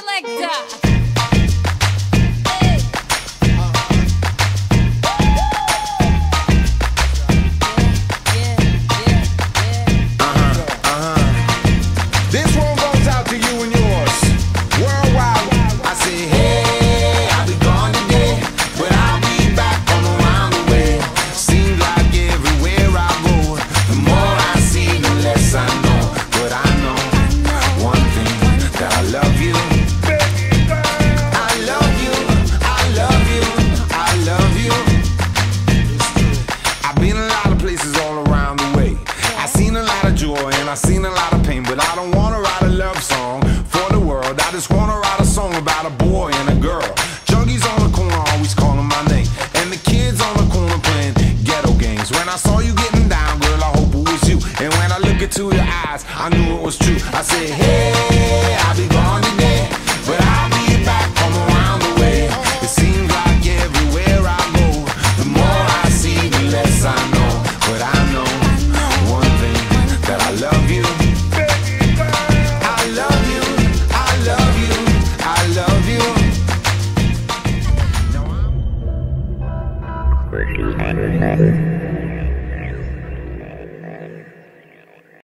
selector. Joy and I seen a lot of pain, but I don't wanna write a love song for the world. I just wanna write a song about a boy and a girl. Junkies on the corner always calling my name, and the kids on the corner playing ghetto games. When I saw you getting down, girl, I hope it was you. And when I look into your eyes, I knew it was true. I said, Hey, Working on your matter.